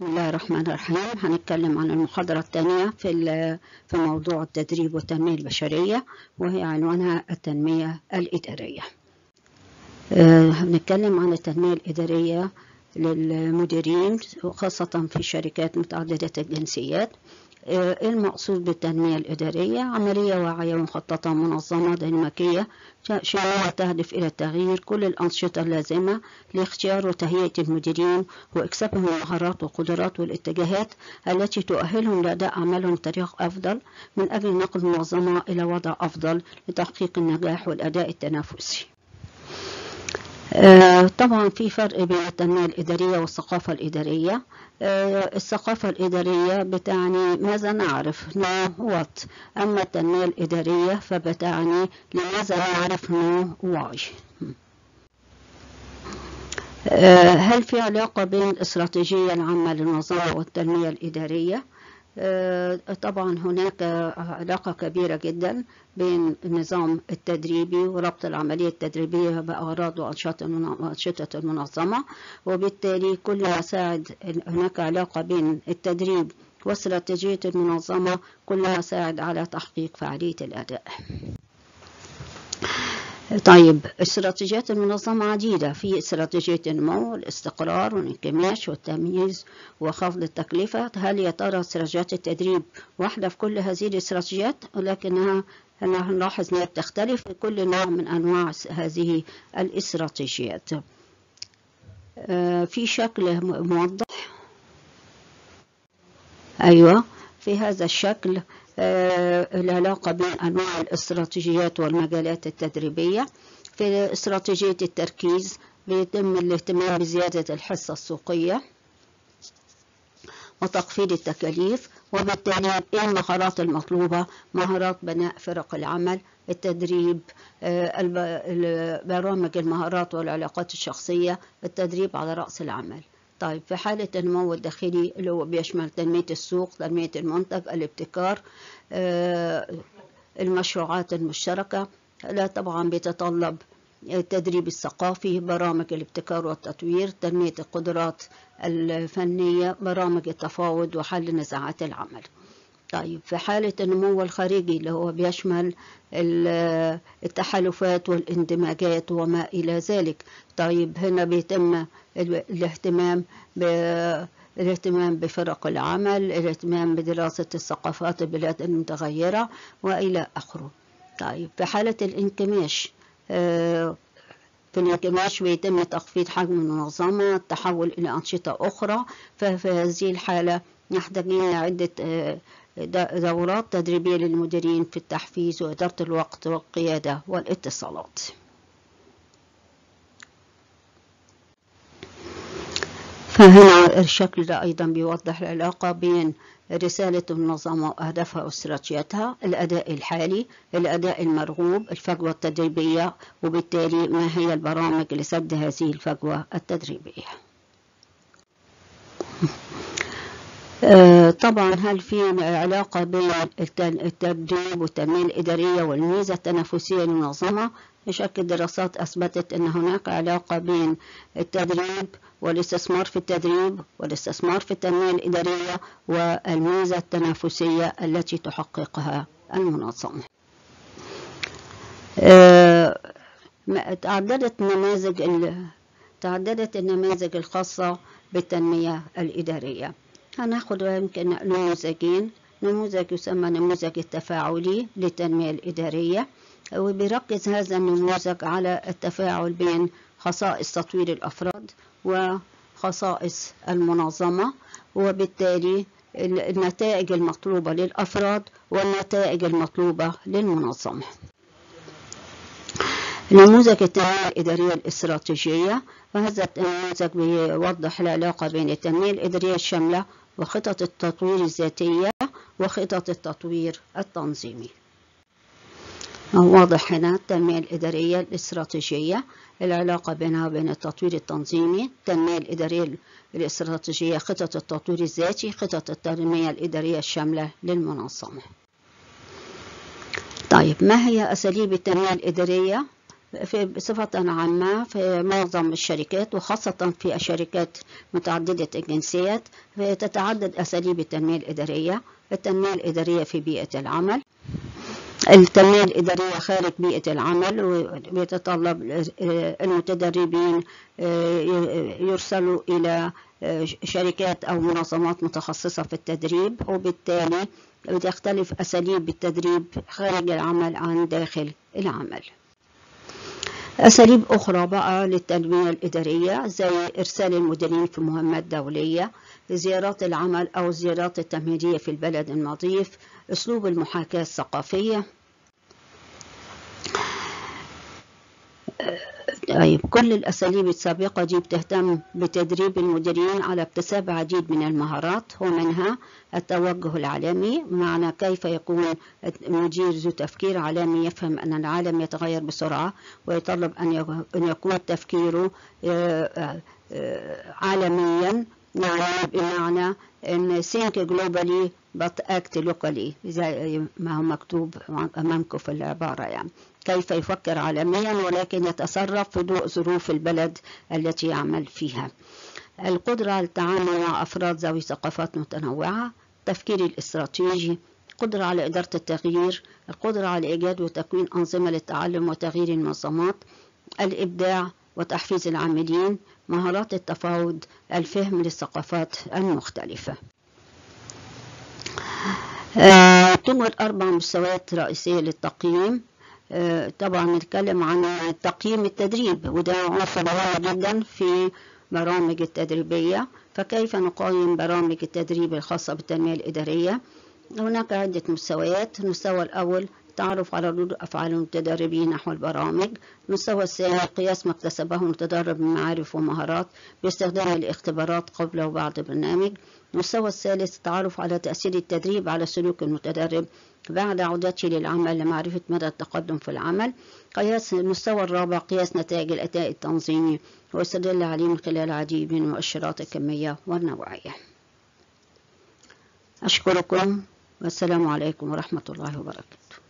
بسم الله الرحمن الرحيم هنتكلم عن المحاضرة الثانية في في موضوع التدريب والتنمية البشرية وهي عنوانها التنمية الإدارية. أه هنتكلم عن التنمية الإدارية للمديرين وخاصة في شركات متعددة الجنسيات. أه المقصود بالتنمية الإدارية عملية واعية ومخططة منظمة ديناميكية شاملة تهدف إلى تغيير كل الأنشطة اللازمة لاختيار وتهيئة المديرين وإكسابهم المهارات والقدرات والاتجاهات التي تؤهلهم لأداء أعمالهم بطريقة أفضل من أجل نقل المنظمة إلى وضع أفضل لتحقيق النجاح والأداء التنافسي. آه طبعا في فرق بين التنمية الإدارية والثقافة الإدارية. آه الثقافة الإدارية بتعني ماذا نعرف؟ know what أما التنمية الإدارية فبتعني لماذا نعرف know why آه هل في علاقة بين الاستراتيجية العامة للمنظمة والتنمية الإدارية؟ طبعا هناك علاقة كبيرة جدا بين النظام التدريبي وربط العملية التدريبية بأغراض وأنشطة المنظمة وبالتالي كل ما ساعد هناك علاقة بين التدريب واستراتيجية المنظمة كلها ساعد على تحقيق فعالية الأداء. طيب استراتيجيات المنظمة عديدة. في استراتيجية النمو الاستقرار والانكماش والتمييز وخفض التكلفة. هل يا ترى استراتيجيات التدريب واحدة في كل هذه الاستراتيجيات؟ ولكنها هنلاحظ أنها بتختلف في كل نوع من أنواع هذه الاستراتيجيات. في شكل موضح. أيوه في هذا الشكل العلاقة بين أنواع الاستراتيجيات والمجالات التدريبية. في استراتيجية التركيز بيتم الاهتمام بزيادة الحصة السوقية وتخفيض التكاليف وبالتالي إيه المهارات المطلوبة؟ مهارات بناء فرق العمل التدريب برامج المهارات والعلاقات الشخصية التدريب على رأس العمل. طيب في حالة النمو الداخلي اللي هو بيشمل تنمية السوق تنمية المنتج الابتكار آه، المشروعات المشتركة. لا طبعا بيتطلب التدريب الثقافي برامج الابتكار والتطوير تنمية القدرات الفنية برامج التفاوض وحل نزاعات العمل. طيب في حالة النمو الخارجي اللي هو بيشمل التحالفات والاندماجات وما إلى ذلك. طيب هنا بيتم الاهتمام الاهتمام بفرق العمل الاهتمام بدراسة الثقافات البلاد المتغيرة وإلى آخره. طيب في حالة الانكماش في الانكماش بيتم تخفيض حجم المنظمة التحول إلى أنشطة أخرى. ففي هذه الحالة محتاجين عدة دورات تدريبية للمديرين في التحفيز وإدارة الوقت والقيادة والاتصالات. فهنا الشكل ده أيضا بيوضح العلاقة بين رسالة المنظمة وأهدافها وأستراتيجيتها الأداء الحالي الأداء المرغوب الفجوة التدريبية وبالتالي ما هي البرامج لسد هذه الفجوة التدريبية. طبعا هل في علاقة بين التدريب والتنمية الإدارية والميزة التنافسية للمنظمة بشكل دراسات أثبتت أن هناك علاقة بين التدريب والاستثمار في التدريب والاستثمار في التنمية الإدارية والميزة التنافسية التي تحققها المنظمة. تعددت نماذج تعددت النماذج الخاصة بالتنمية الإدارية. هناخد يمكن نموذجين. نموذج يسمى نموذج التفاعلي للتنمية الإدارية. وبيركز هذا النموذج على التفاعل بين خصائص تطوير الأفراد وخصائص المنظمة وبالتالي النتائج المطلوبة للأفراد والنتائج المطلوبة للمنظمة. نموذج التنمية الإدارية الاستراتيجية وهذا النموذج بيوضح العلاقة بين التنمية الإدارية الشاملة وخطط التطوير الذاتية وخطط التطوير التنظيمي. واضح هنا التنمية الإدارية الاستراتيجية العلاقة بينها وبين التطوير التنظيمي التنمية الإدارية الاستراتيجية خطط التطوير الذاتي خطط التنمية الإدارية الشاملة للمنظمة. طيب ما هي أساليب التنمية الإدارية؟ في بصفة عامة في معظم الشركات وخاصة في الشركات متعددة الجنسيات تتعدد أساليب التنمية الإدارية. التنمية الإدارية في بيئة العمل التنمية الإدارية خارج بيئة العمل ويتطلب المتدربين يرسلوا إلى شركات أو منظمات متخصصة في التدريب وبالتالي تختلف أساليب التدريب خارج العمل عن داخل العمل. أساليب أخرى بقى للتنمية الإدارية زي إرسال المديرين في مهمات دولية زيارات العمل أو الزيارات التمهيدية في البلد المضيف أسلوب المحاكاة الثقافية. طيب كل الأساليب السابقة دي بتهتم بتدريب المديرين على اكتساب عديد من المهارات ومنها التوجه العالمي بمعنى كيف يكون المدير ذو تفكير عالمي يفهم أن العالم يتغير بسرعة ويطلب أن يكون تفكيره عالميا يعني بمعنى إن think globally but act locally زي ما هو مكتوب امامكم في العبارة يعني. كيف يفكر عالميا ولكن يتصرف في ضوء ظروف البلد التي يعمل فيها. القدرة على التعامل مع أفراد ذوي ثقافات متنوعة التفكير الاستراتيجي القدرة على إدارة التغيير القدرة على إيجاد وتكوين أنظمة للتعلم وتغيير المنظمات الإبداع وتحفيز العاملين مهارات التفاوض الفهم للثقافات المختلفة. آه، توجد أربع مستويات رئيسية للتقييم. آه، طبعا نتكلم عن تقييم التدريب وده عنصر مهم جدا في برامج التدريبية. فكيف نقيم برامج التدريب الخاصة بالتنمية الإدارية؟ هناك عدة مستويات. المستوى الأول التعرف على ردود أفعال المتدربين نحو البرامج. المستوى الثاني قياس ما اكتسبه المتدرب من معارف ومهارات باستخدام الاختبارات قبل وبعد البرنامج المستوى الثالث التعرف على تأثير التدريب على سلوك المتدرب بعد عودته للعمل لمعرفة مدى التقدم في العمل. قياس المستوى الرابع قياس نتائج الأداء التنظيمي ويستدل عليه من خلال العديد من المؤشرات الكمية والنوعية. أشكركم والسلام عليكم ورحمة الله وبركاته.